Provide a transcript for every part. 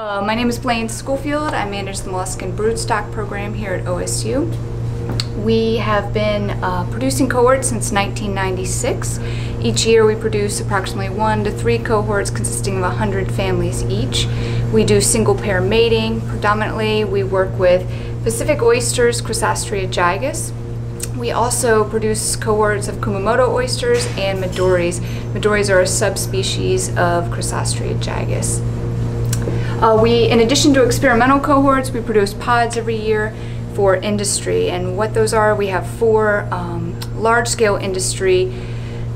Uh, my name is Blaine Schoolfield. I manage the molluscan broodstock program here at OSU. We have been uh, producing cohorts since 1996. Each year we produce approximately one to three cohorts consisting of 100 families each. We do single pair mating. Predominantly we work with Pacific oysters, Crassostrea gigas. We also produce cohorts of Kumamoto oysters and Midoris. Midoris are a subspecies of Crassostrea gigas. Uh, we, in addition to experimental cohorts, we produce pods every year for industry. And what those are, we have four um, large-scale industry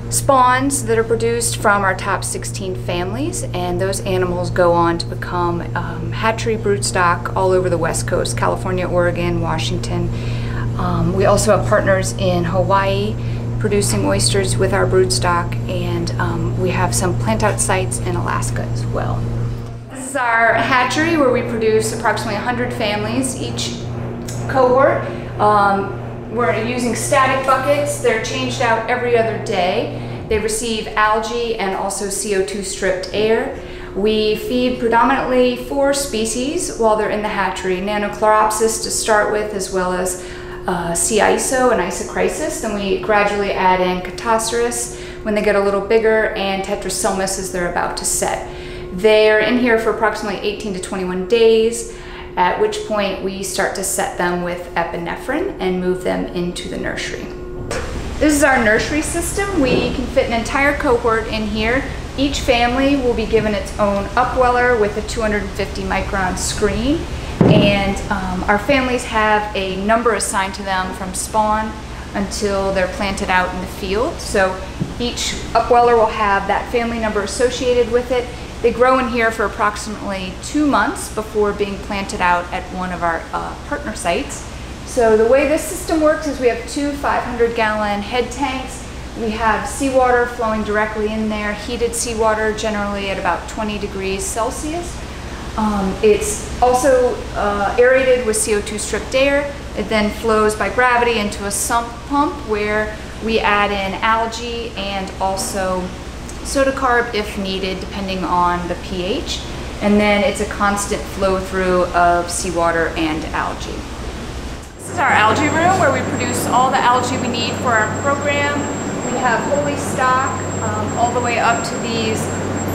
spawns that are produced from our top 16 families. And those animals go on to become um, hatchery broodstock all over the west coast California Oregon Washington. Um, we also have partners in Hawaii producing oysters with our broodstock. And um, we have some plant out sites in Alaska as well is our hatchery where we produce approximately 100 families each cohort. Um, we're using static buckets. They're changed out every other day. They receive algae and also CO2 stripped air. We feed predominantly four species while they're in the hatchery. Nannochloropsis to start with as well as uh, C. iso and Isochrysis. Then we gradually add in Chaetoceros when they get a little bigger and Tetraselmis as they're about to set. They're in here for approximately 18 to 21 days at which point we start to set them with epinephrine and move them into the nursery. This is our nursery system. We can fit an entire cohort in here. Each family will be given its own upweller with a 250 micron screen and um, our families have a number assigned to them from spawn until they're planted out in the field. So each upweller will have that family number associated with it they grow in here for approximately two months before being planted out at one of our uh, partner sites. So the way this system works is we have two 500 gallon head tanks. We have seawater flowing directly in there, heated seawater generally at about 20 degrees Celsius. Um, it's also uh, aerated with CO2 stripped air. It then flows by gravity into a sump pump where we add in algae and also soda carb if needed, depending on the pH. And then it's a constant flow through of seawater and algae. This is our algae room where we produce all the algae we need for our program. We have holy stock um, all the way up to these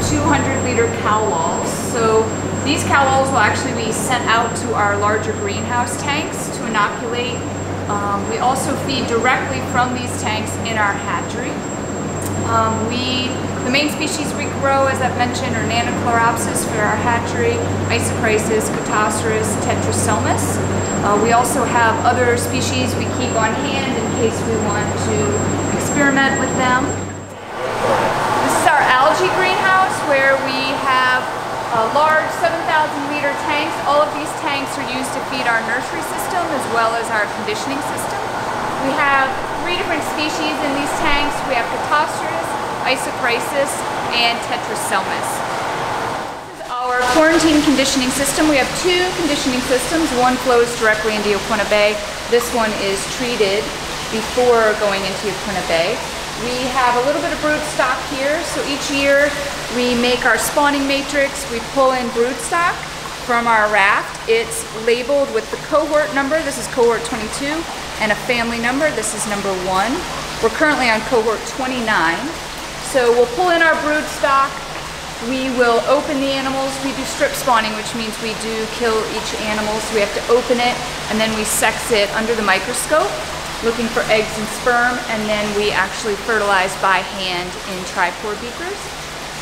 200 liter Kalwalls. So these Kalwalls will actually be sent out to our larger greenhouse tanks to inoculate. Um, we also feed directly from these tanks in our hatchery. Um, we the main species we grow, as I've mentioned, are Nannochloropsis for our hatchery, Isochrysis, Chaetoceros, Tetraselmis. Uh, we also have other species we keep on hand in case we want to experiment with them. This is our algae greenhouse where we have uh, large 7,000 liter tanks. All of these tanks are used to feed our nursery system as well as our conditioning system. We have three different species in these tanks. We have Chaetoceros, Isochrysis, and Tetraselmis. This is our quarantine conditioning system. We have two conditioning systems. One flows directly into Yaquina Bay. This one is treated before going into Yaquina Bay. We have a little bit of brood stock here. So each year we make our spawning matrix. We pull in brood stock from our raft. It's labeled with the cohort number. This is cohort 22 and a family number. This is number one. We're currently on cohort 29. So we'll pull in our brood stock. We will open the animals. We do strip spawning, which means we do kill each animal. So we have to open it and then we sex it under the microscope looking for eggs and sperm and then we actually fertilize by hand in Tri-Pour beakers.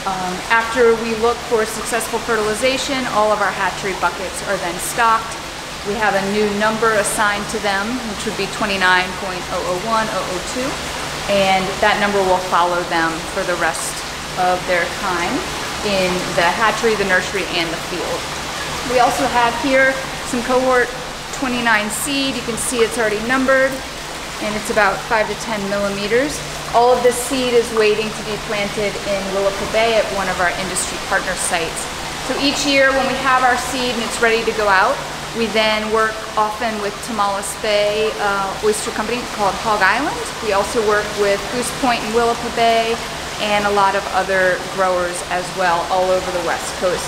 Um, after we look for successful fertilization, all of our hatchery buckets are then stocked. We have a new number assigned to them, which would be 29.001, 002 and that number will follow them for the rest of their time in the hatchery, the nursery, and the field. We also have here some cohort 29 seed. You can see it's already numbered and it's about 5 to 10 millimeters. All of this seed is waiting to be planted in Willapa Bay at one of our industry partner sites. So each year when we have our seed and it's ready to go out, we then work often with Tomales Bay uh, Oyster Company called Hog Island. We also work with Goose Point and Willapa Bay and a lot of other growers as well all over the west coast.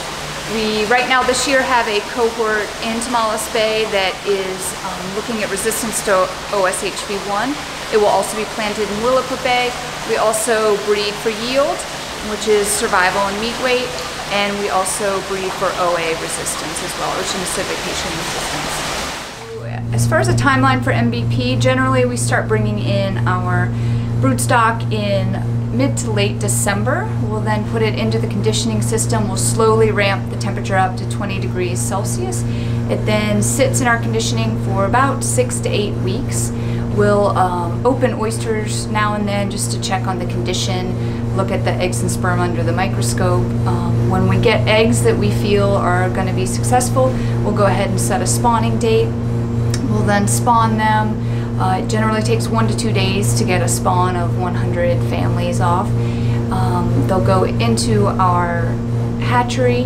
We, right now this year, have a cohort in Tomales Bay that is um, looking at resistance to OSHV1. It will also be planted in Willapa Bay. We also breed for yield, which is survival and meat weight, and we also breed for OA resistance as well, ocean acidification resistance. As far as a timeline for MBP, generally we start bringing in our broodstock in mid to late December. We'll then put it into the conditioning system. We'll slowly ramp the temperature up to 20 degrees Celsius. It then sits in our conditioning for about six to eight weeks. We'll um, open oysters now and then just to check on the condition, look at the eggs and sperm under the microscope. Um, when we get eggs that we feel are going to be successful, we'll go ahead and set a spawning date. We'll then spawn them. Uh, it generally takes one to two days to get a spawn of 100 families off. Um, they'll go into our hatchery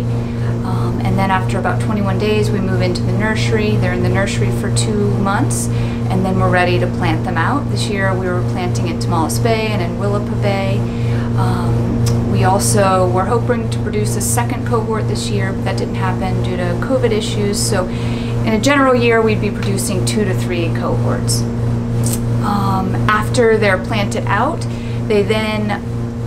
um, and then after about 21 days we move into the nursery. They're in the nursery for two months and then we're ready to plant them out. This year we were planting in Tomales Bay and in Willapa Bay. Um, we also were hoping to produce a second cohort this year, but that didn't happen due to COVID issues. So in a general year, we'd be producing two to three cohorts. Um, after they're planted out, they then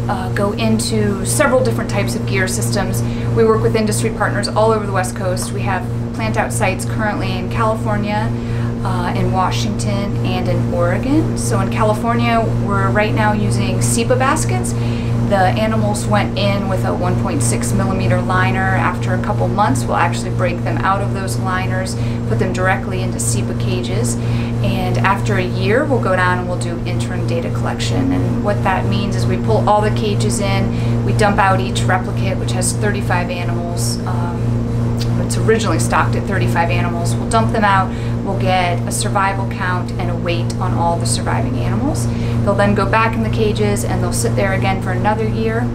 uh, go into several different types of gear systems. We work with industry partners all over the West Coast. We have plant out sites currently in California, uh, in Washington, and in Oregon. So in California, we're right now using SEAPA baskets. The animals went in with a 1.6 millimeter liner. After a couple months, we'll actually break them out of those liners, put them directly into SEAPA cages, and after a year, we'll go down and we'll do interim data collection. And what that means is we pull all the cages in, we dump out each replicate, which has 35 animals. Um, it's originally stocked at 35 animals. We'll dump them out, we'll get a survival count and a weight on all the surviving animals. They'll then go back in the cages and they'll sit there again for another year.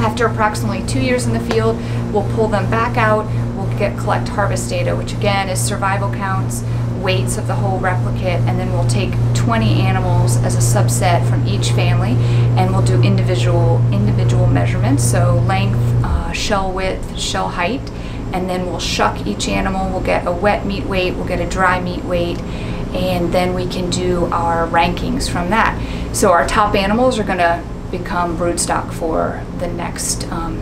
After approximately two years in the field, we'll pull them back out, we'll get collect harvest data, which again is survival counts, weights of the whole replicate, and then we'll take 20 animals as a subset from each family, and we'll do individual individual measurements, so length, uh, shell width, shell height, and then we'll shuck each animal. We'll get a wet meat weight, we'll get a dry meat weight, and then we can do our rankings from that. So our top animals are going to become broodstock for the next um,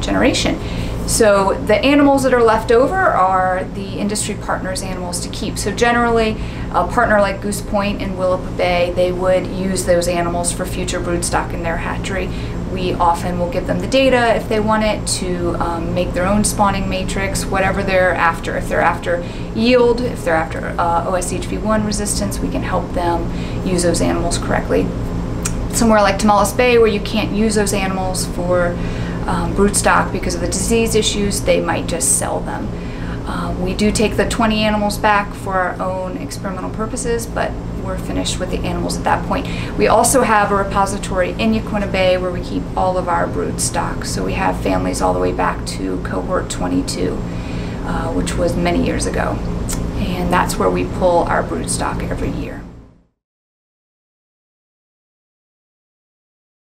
generation. So the animals that are left over are the industry partners animals to keep. So generally, a partner like Goose Point and Willapa Bay, they would use those animals for future broodstock in their hatchery. We often will give them the data if they want it to um, make their own spawning matrix, whatever they're after. If they're after yield, if they're after uh, OSHV1 resistance, we can help them use those animals correctly. Somewhere like Tomales Bay, where you can't use those animals for um, broodstock because of the disease issues, they might just sell them. Um, we do take the 20 animals back for our own experimental purposes, but we're finished with the animals at that point. We also have a repository in Yaquina Bay where we keep all of our brood stock. So we have families all the way back to cohort 22, uh, which was many years ago. And that's where we pull our brood stock every year.